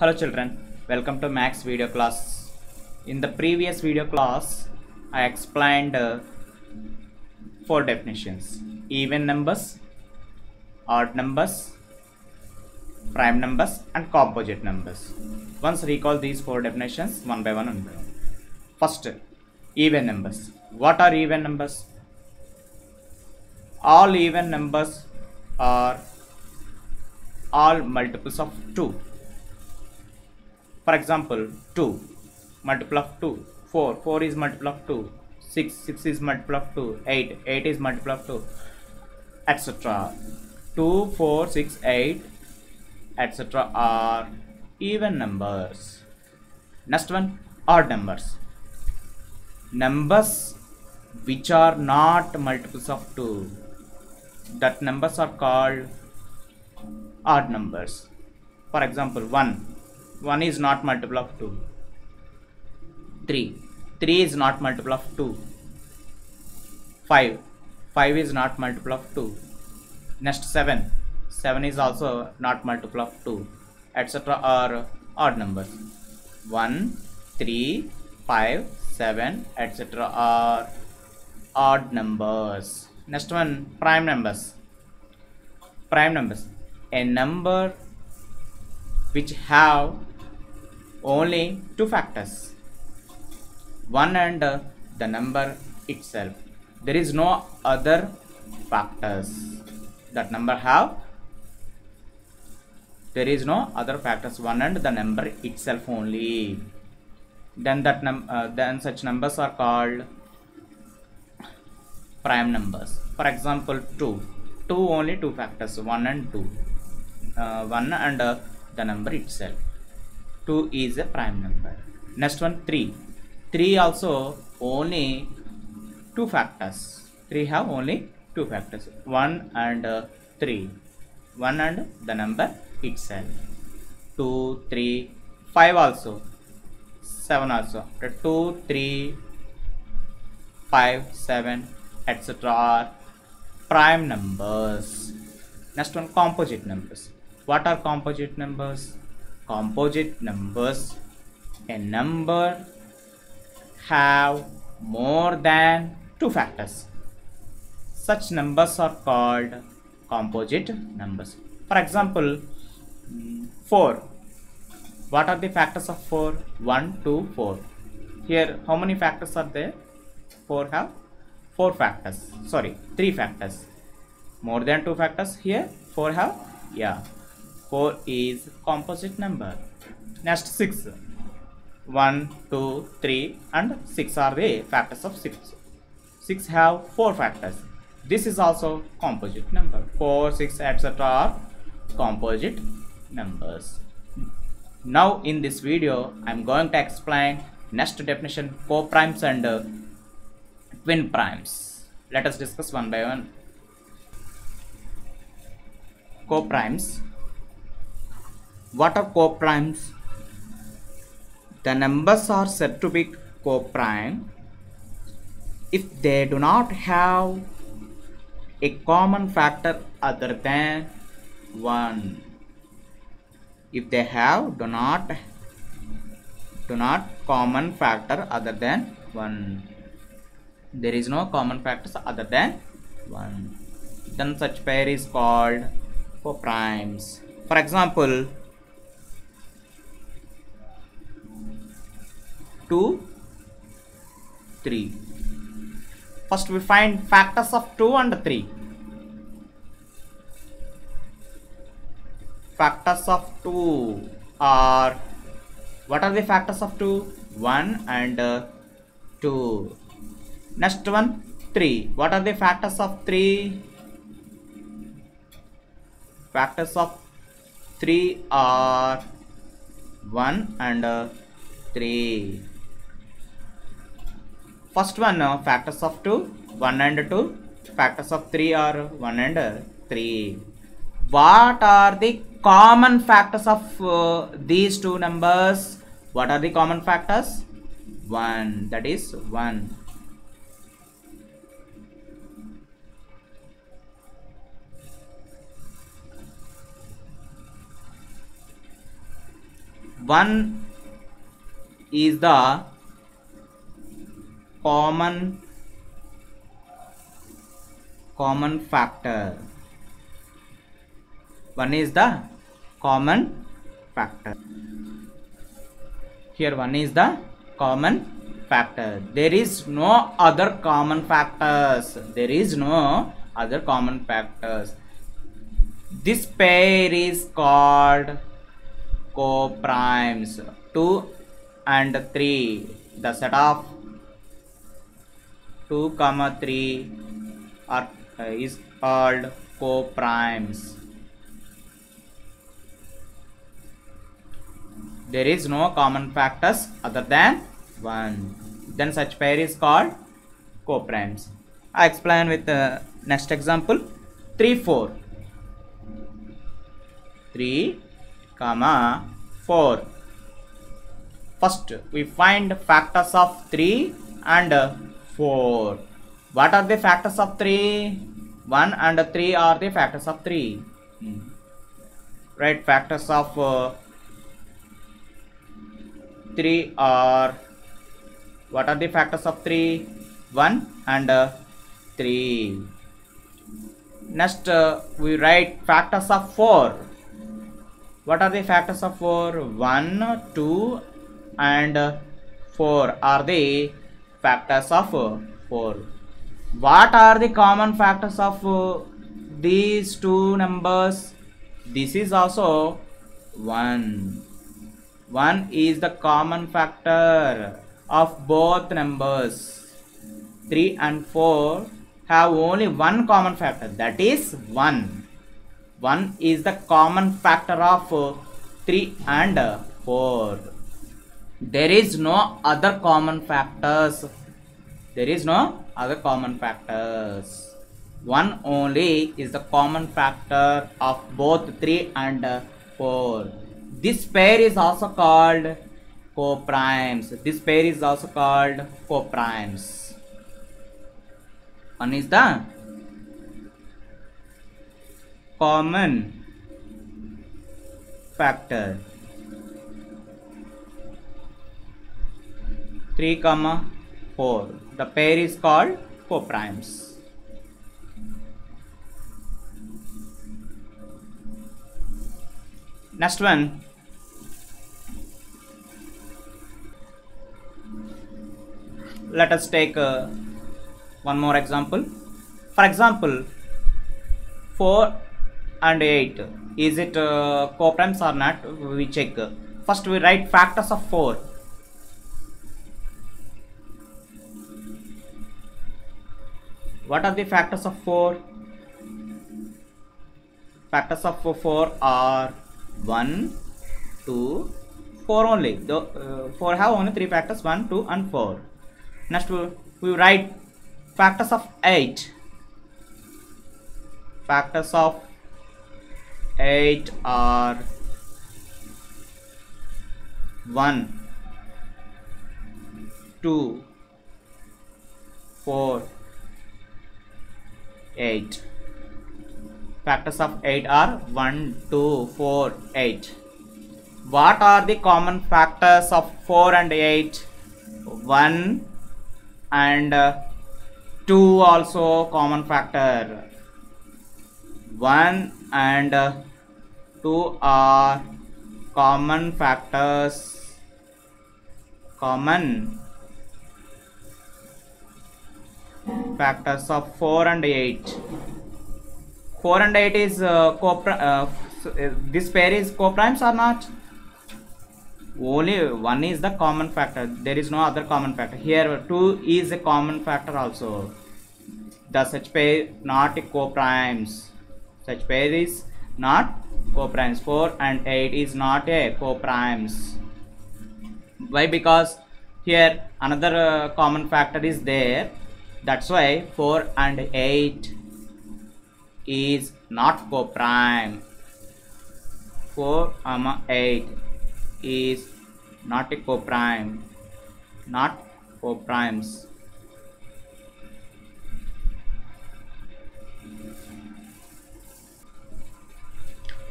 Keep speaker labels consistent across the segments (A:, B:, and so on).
A: Hello children, welcome to Max video class. In the previous video class, I explained uh, four definitions. Even numbers, odd numbers, prime numbers and composite numbers. Once recall these four definitions one by one. One by one. First, even numbers. What are even numbers? All even numbers are all multiples of 2 for example 2 multiple of 2 4 4 is multiple of 2 6 6 is multiple of 2 8 8 is multiple of 2 etc 2 4 6 8 etc are even numbers. Next one odd numbers. Numbers which are not multiples of 2 that numbers are called odd numbers. For example 1 1 is not multiple of 2 3 3 is not multiple of 2 5 5 is not multiple of 2 next 7 7 is also not multiple of 2 etc are odd numbers. 1 3 5 7 etc are odd numbers. Next one prime numbers. Prime numbers. A number which have only two factors. One and the number itself. There is no other factors. That number have? There is no other factors. One and the number itself only. Then that num uh, then such numbers are called prime numbers. For example 2 2 only two factors. 1 and 2 uh, 1 and uh, the number itself. 2 is a prime number. Next one 3 3 also only two factors. 3 have only two factors. 1 and uh, 3 1 and the number itself. 2 3 5 also. 7 also. 2 3 5 7 etc are prime numbers. Next one composite numbers what are composite numbers? Composite numbers a number have more than two factors. Such numbers are called composite numbers. For example mm, 4 what are the factors of 4 1 2 4 here how many factors are there? 4 have 4 factors. Sorry 3 factors. More than 2 factors here? 4 have yeah 4 is composite number. Next 6 1 2 3 and 6 are the factors of 6 6 have 4 factors. This is also composite number. 4 6 etc are composite numbers. Now in this video i'm going to explain next definition coprimes and uh, twin primes. Let us discuss one by one. Coprimes what are coprimes? The numbers are said to be coprime. If they do not have a common factor other than 1 if they have do not do not common factor other than 1 there is no common factors other than 1 then such pair is called coprimes. For example 2 3 first we find factors of 2 and 3 factors of 2 are what are the factors of 2 1 and uh, 2 next one 3 what are the factors of 3 factors of 3 are 1 and uh, 3 first one uh, factors of 2 1 and 2 factors of 3 are 1 and uh, 3 what are the common factors of uh, these two numbers? What are the common factors? 1 that is 1 1 is the common common factor. 1 is the common factor. Here 1 is the common factor. There is no other common factors. There is no other common factors. This pair is called co-primes. 2 and 3 the set of 2 comma 3 are uh, is called co-primes. There is no common factors other than 1 then such pair is called co-primes. I explain with the next example. 3 4 3 comma 4 first we find factors of 3 and 4 what are the factors of 3 1 and 3 are the factors of 3 hmm. right factors of uh, 3 are what are the factors of 3 1 and uh, 3 next uh, we write factors of 4 what are the factors of 4 1 2 and uh, 4 are the factors of uh, 4 what are the common factors of uh, these two numbers this is also 1 1 is the common factor of both numbers. 3 and 4 have only one common factor that is 1. 1 is the common factor of 3 and 4. There is no other common factors. There is no other common factors. 1 only is the common factor of both 3 and 4 this pair is also called co-primes. This pair is also called co-primes. One is the common factor. 3 comma 4 the pair is called co-primes. Next one. Let us take uh, one more example. For example 4 and 8 is it uh, co-primes or not? We check. First we write factors of 4 what are the factors of 4 factors of 4 are 1 2 4 only. The uh, 4 have only three factors 1 2 and 4 next we, we write factors of 8 factors of 8 are 1 2 4 8 factors of 8 are 1 2 4 8 what are the common factors of 4 and 8 1 and uh, 2 also common factor. 1 and uh, 2 are common factors. Common factors of 4 and 8 4 and 8 is uh, co uh, this pair is co-primes or not? Only one is the common factor. There is no other common factor. Here 2 is a common factor also. The such pair not co-primes. Such pair is not co-primes. 4 and 8 is not a co-primes. Why? Because here another uh, common factor is there that's why 4 and 8 is not co-prime 4 comma 8 is not a coprime not coprimes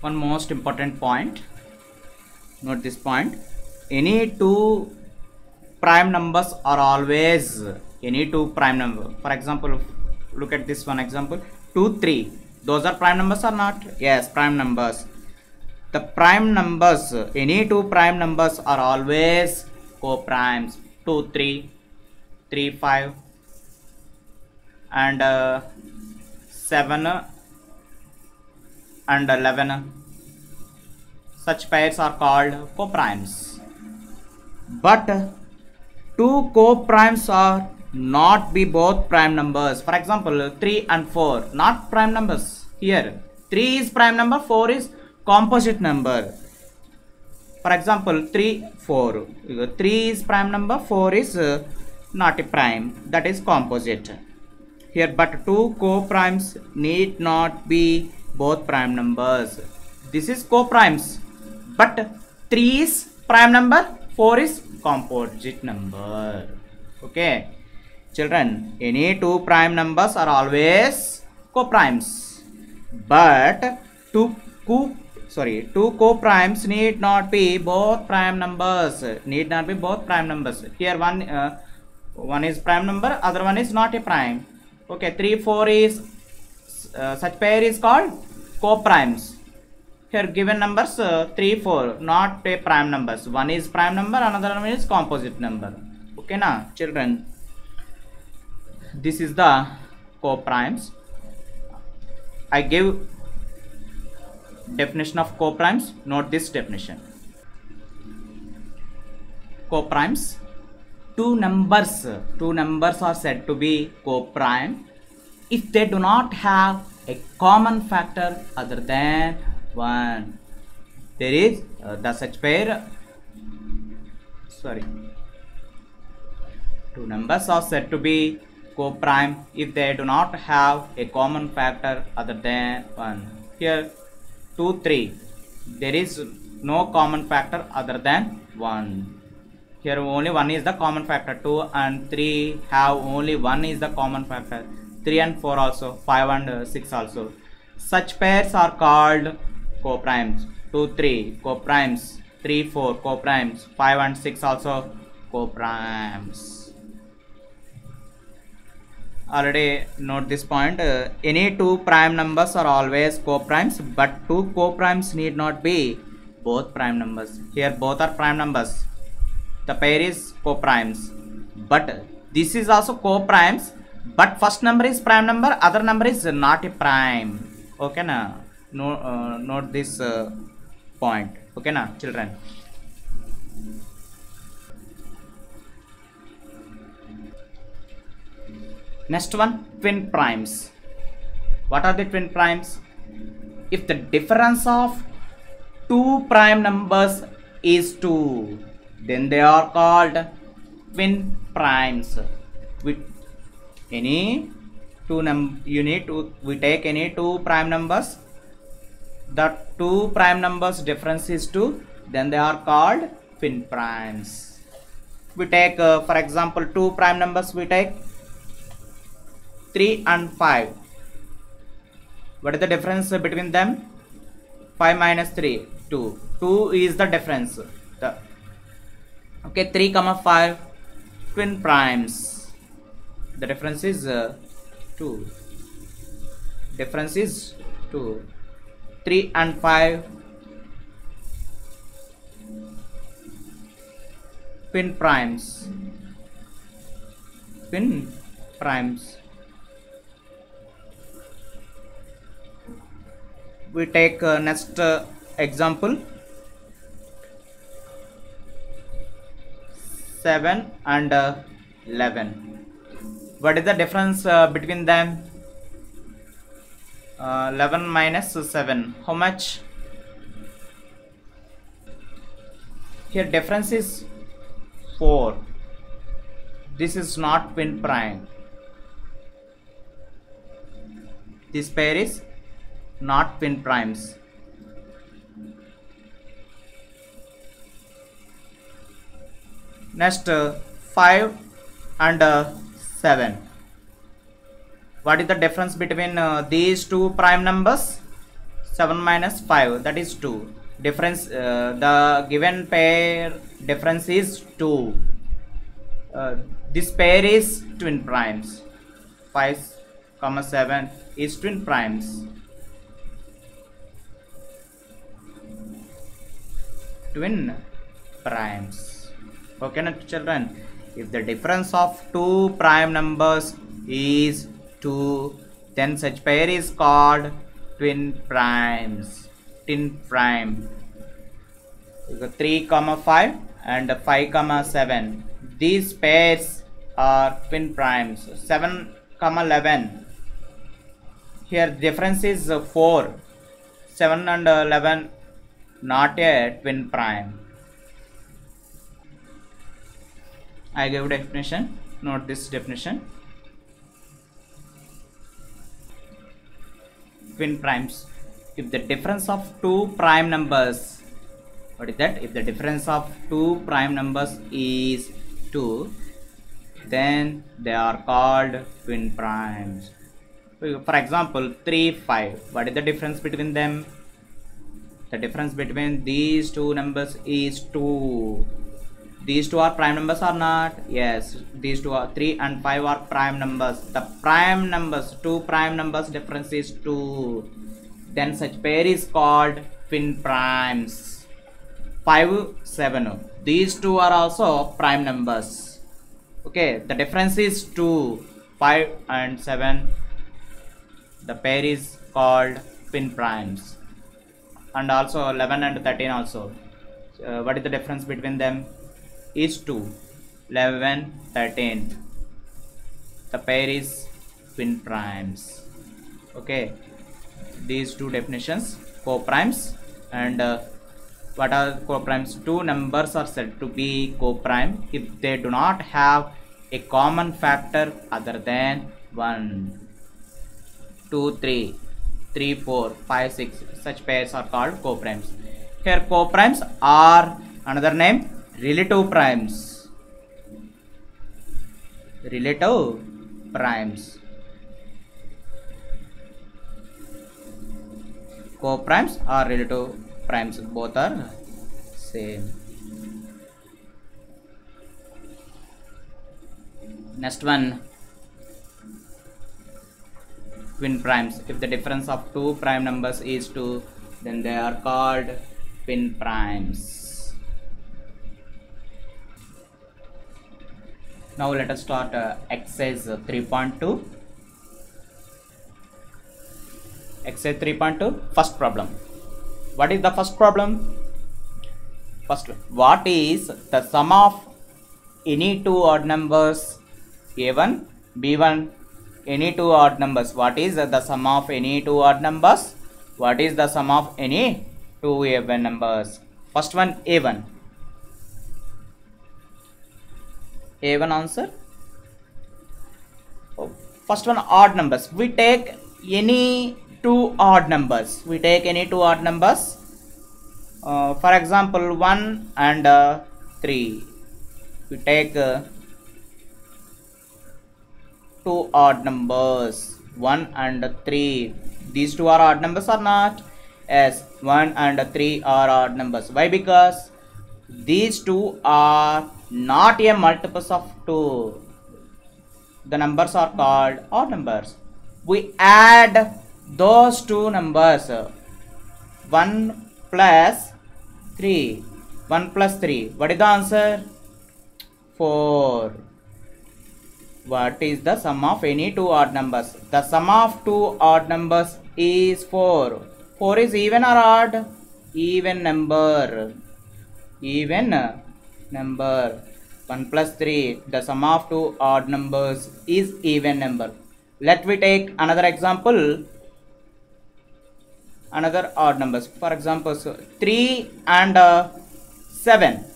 A: one most important point. Note this point. Any two prime numbers are always any two prime number. For example look at this one example. 2 3 those are prime numbers or not? Yes prime numbers. The prime numbers any two prime numbers are always co-primes. 2 3 3 5 and uh, 7 and 11 such pairs are called co-primes. But two co-primes are not be both prime numbers. For example 3 and 4 not prime numbers. Here 3 is prime number 4 is composite number. For example 3 4 3 is prime number 4 is uh, not a prime that is composite. Here but two co-primes need not be both prime numbers. This is co-primes but 3 is prime number 4 is composite number. Okay children any two prime numbers are always co-primes. But two co sorry two co-primes need not be both prime numbers need not be both prime numbers. Here one uh, one is prime number other one is not a prime. Okay 3 4 is uh, such pair is called co-primes. Here given numbers uh, 3 4 not a prime numbers. One is prime number another one is composite number. Okay now children this is the co-primes. I give definition of co-primes note this definition. Co-primes. Two numbers two numbers are said to be co-prime. If they do not have a common factor other than one there is uh, the such pair sorry. Two numbers are said to be co-prime if they do not have a common factor other than one. Here 2 3 there is no common factor other than 1 here only one is the common factor. 2 and 3 have only one is the common factor. 3 and 4 also. 5 and uh, 6 also. Such pairs are called co-primes. 2 3 co-primes. 3 4 co-primes. 5 and 6 also co-primes already note this point uh, any two prime numbers are always co-primes but two co-primes need not be both prime numbers. Here both are prime numbers. The pair is co-primes. But this is also co-primes but first number is prime number other number is not a prime. Okay na? No, uh, note this uh, point. Okay na children next one twin primes. What are the twin primes? If the difference of two prime numbers is 2 then they are called twin primes. With any two num you need to we take any two prime numbers. The two prime numbers difference is 2 then they are called twin primes. We take uh, for example two prime numbers we take 3 and 5 what is the difference between them? 5 minus 3 2 2 is the difference. The okay 3 comma 5 twin primes. The difference is uh, 2 difference is 2 3 and 5 twin primes. Twin primes we take uh, next uh, example. 7 and uh, 11 what is the difference uh, between them? Uh, 11 minus 7 how much? Here difference is 4 this is not twin prime. This pair is not twin primes. Next uh, 5 and uh, 7 what is the difference between uh, these two prime numbers? 7 minus 5 that is 2 difference uh, the given pair difference is 2 uh, this pair is twin primes. 5 comma 7 is twin primes twin primes. Okay now children. If the difference of two prime numbers is 2 then such pair is called twin primes. Twin prime. You got 3 comma 5 and 5 comma 7 these pairs are twin primes. 7 comma 11 here difference is uh, 4 7 and 11 not a twin prime. I gave definition. Not this definition. Twin primes. If the difference of two prime numbers what is that? If the difference of two prime numbers is 2 then they are called twin primes. For example 3 5 what is the difference between them the difference between these two numbers is 2 these two are prime numbers or not? Yes these two are 3 and 5 are prime numbers. The prime numbers two prime numbers difference is 2 then such pair is called twin primes. 5 7 these two are also prime numbers. Okay the difference is 2 5 and 7 the pair is called twin primes and also 11 and 13 also. Uh, what is the difference between them? Is 2 11 13 the pair is twin primes. Okay. These two definitions co-primes and uh, what are co-primes? Two numbers are said to be co-prime if they do not have a common factor other than 1 2 3 3 4 5 6 such pairs are called co-primes. Here co-primes are another name relative primes. Relative primes. Co-primes are relative primes. Both are same. Next one twin primes. If the difference of two prime numbers is 2 then they are called twin primes. Now let us start uh, exercise 3.2 exercise 3.2 first problem. What is the first problem? First what is the sum of any two odd numbers a1 b1 any two odd numbers. What is the sum of any two odd numbers? What is the sum of any two even numbers? First one a1 a1 answer? Oh, first one odd numbers. We take any two odd numbers. We take any two odd numbers. Uh, for example 1 and uh, 3 we take uh, two odd numbers. 1 and 3 these two are odd numbers or not? Yes 1 and 3 are odd numbers. Why? Because these two are not a multiples of 2 the numbers are called odd numbers. We add those two numbers. 1 plus 3 1 plus 3 what is the answer? 4 what is the sum of any two odd numbers? The sum of two odd numbers is 4 4 is even or odd? Even number. Even number. 1 plus 3 the sum of two odd numbers is even number. Let me take another example. Another odd numbers. For example so 3 and uh, 7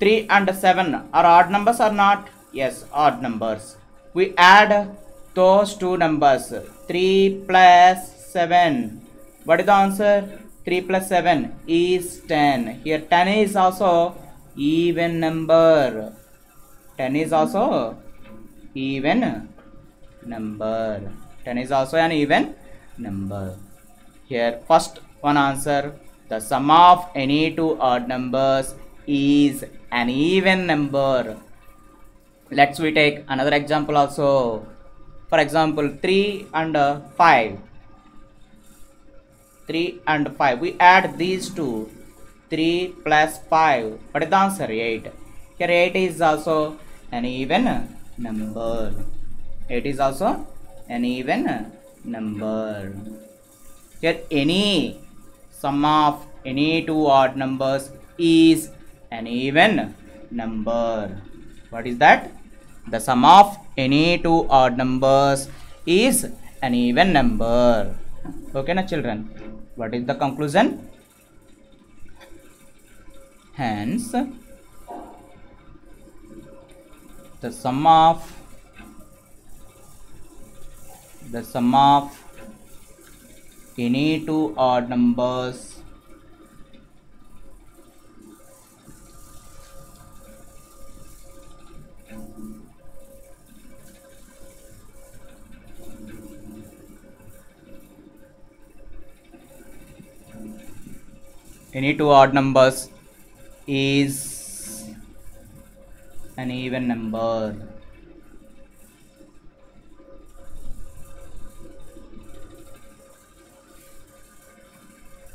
A: 3 and 7 are odd numbers or not? Yes odd numbers. We add those two numbers. 3 plus 7 what is the answer? 3 plus 7 is 10 here 10 is also even number. 10 is also even number. 10 is also an even number. Here first one answer. The sum of any two odd numbers is an even number. Let's we take another example also. For example 3 and uh, 5 3 and 5 we add these two. 3 plus 5 what is the answer? 8 here 8 is also an even number. 8 is also an even number. Here any sum of any two odd numbers is an even number. What is that? The sum of any two odd numbers is an even number. Okay na children? What is the conclusion? Hence the sum of the sum of any two odd numbers any two odd numbers. Is an even number.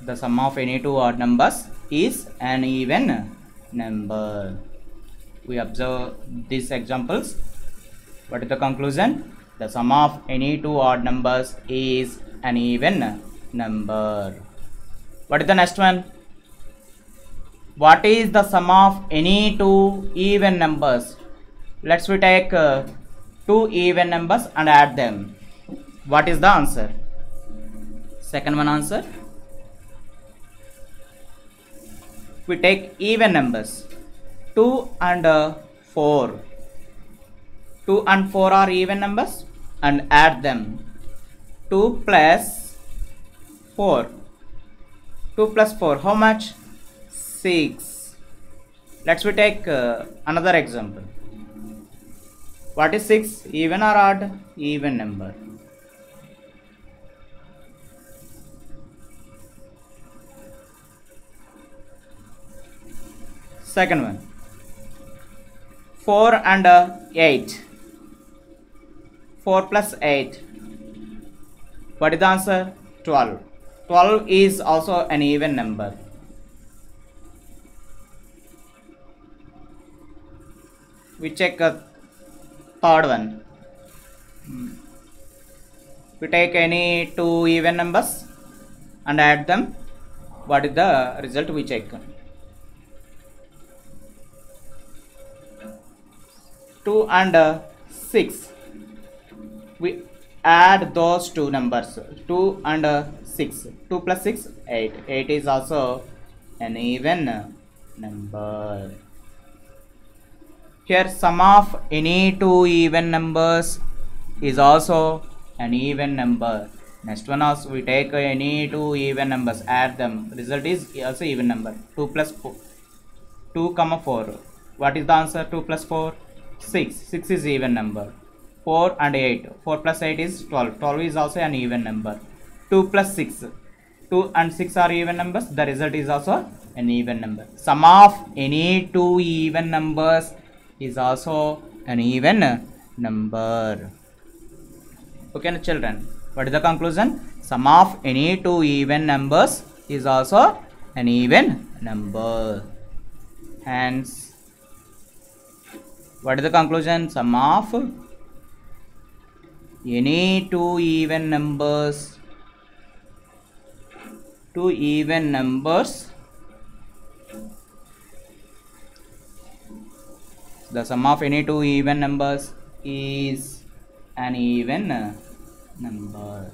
A: The sum of any two odd numbers is an even number. We observe these examples. What is the conclusion? The sum of any two odd numbers is an even number. What is the next one what is the sum of any two even numbers? Let's we take uh, two even numbers and add them. What is the answer? Second one answer? We take even numbers. 2 and uh, 4 2 and 4 are even numbers and add them. 2 plus 4 2 plus 4 how much 6 let's we take uh, another example. What is 6 even or odd? Even number. Second one. 4 and uh, 8 4 plus 8 what is the answer? 12 12 is also an even number we check a third one. We take any two even numbers and add them. What is the result we check? 2 and uh, 6 we add those two numbers. 2 and uh, 6 2 plus 6 8 8 is also an even number here sum of any two even numbers is also an even number. Next one also we take any two even numbers add them. Result is also even number. 2 plus 4 2 comma 4 what is the answer? 2 plus 4 6 6 is even number. 4 and 8 4 plus 8 is 12 12 is also an even number. 2 plus 6 2 and 6 are even numbers. The result is also an even number. Sum of any two even numbers is also an even number. Okay children what is the conclusion? Sum of any two even numbers is also an even number. Hence what is the conclusion? Sum of any two even numbers two even numbers the sum of any two even numbers is an even number.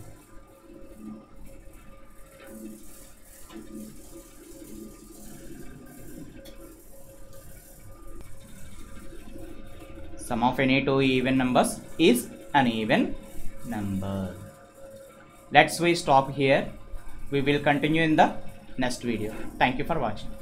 A: Sum of any two even numbers is an even number. Let's we stop here. We will continue in the next video. Thank you for watching